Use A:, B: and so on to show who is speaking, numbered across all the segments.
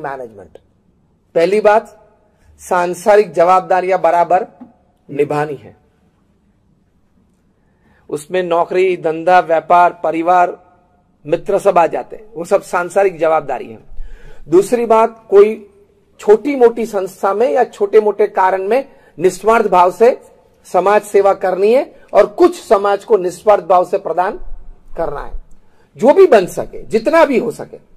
A: Management पहली बात, सांसारिक जवाबदारियाँ बराबर निभानी है। उसमें नौकरी, धंधा, व्यापार, परिवार, मित्र सब आ जाते हैं। वो सब सांसारिक जवाबदारी है। दूसरी बात, कोई छोटी मोटी संस्था में या छोटे मोटे कारण में निस्वार्थ भाव से समाज सेवा करनी है और कुछ समाज को निस्वार्थ भाव से प्रदान करना है। जो भी बन सके, जितना भी हो सके।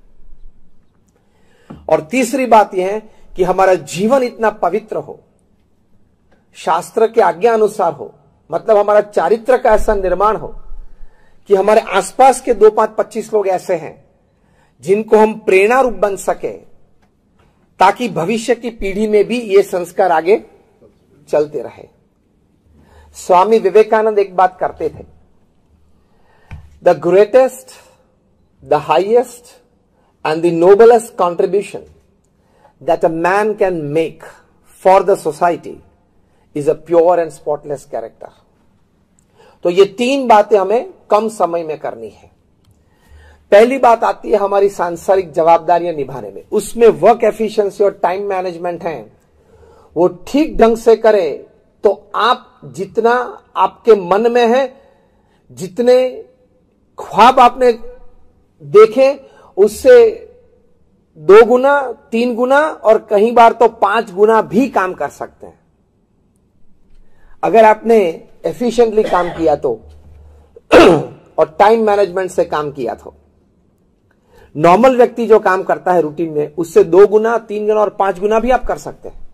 A: और तीसरी बात यह है कि हमारा जीवन इतना पवित्र हो, शास्त्र के आज्ञा अनुसार हो मतलब हमारा चारित्र का ऐसा निर्माण हो, कि हमारे आसपास के दो पाँच पच्चीस लोग ऐसे हैं, जिनको हम प्रेरणा रूप बन सके, ताकि भविष्य की पीढ़ी में भी ये संस्कार आगे चलते रहे। स्वामी विवेकानंद एक बात करते थे, the greatest, the highest and the noblest contribution that a man can make for the society is a pure and spotless character. तो ये तीन बातें हमें कम समय में करनी है। पहली बात आती है हमारी सांसारिक जवाबदारियाँ निभाने में। उसमें वर्क एफिशिएंसी और टाइम मैनेजमेंट है। वो ठीक ढंग से करे तो आप जितना आपके मन में है, जितने ख्वाब आपने देखे उससे दो गुना, तीन गुना और कई बार तो पाँच गुना भी काम कर सकते हैं। अगर आपने एफिशिएंटली काम किया तो और टाइम मैनेजमेंट से काम किया तो। नॉर्मल व्यक्ति जो काम करता है रूटीन में, उससे दो गुना, तीन गुना और पाँच गुना भी आप कर सकते हैं।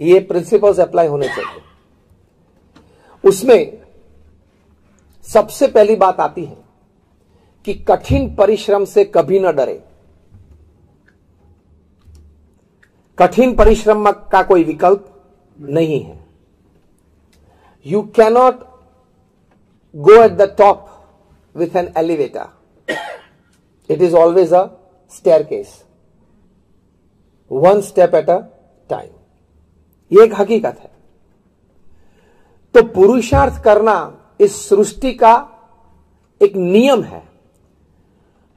A: ये प्रिंसिपल्स अप्लाई होने चाहिए। उसमें सबसे पहली बात आती है कि कठिन परिश्रम से कभी न डरे। कठिन परिश्रम का कोई विकल्प नहीं है। You cannot go at the top with an elevator it is always a staircase one step at a time ये एक हकीकत है। तो पुरुषार्थ करना इस सृष्टि का एक नियम है।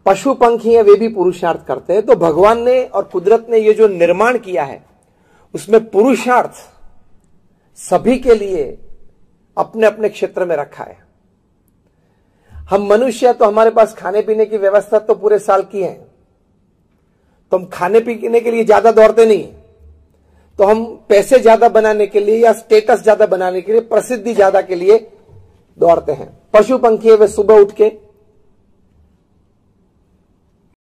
A: पशु पंखी है, वे भी पुरुषार्थ करते हैं। तो भगवान ने और कुदरत ने ये जो निर्माण किया है, उसमें पुरुषार्थ सभी के लिए अपने अपने क्षेत्र में रखा है। हम मनुष्य तो हमारे पास खाने पीने की व्यवस्था तो पूरे साल की है। तो हम खाने पीने के लिए ज़्यादा दौड़ते नहीं तो हम पैसे ज़्यादा बनाने के लिए या स्टेटस ज़्यादा बनाने के लिए, प्रसिद्धि ज़्यादा के लिए दौड़ते हैं। पशु पंखी है, वे सुबह उठ के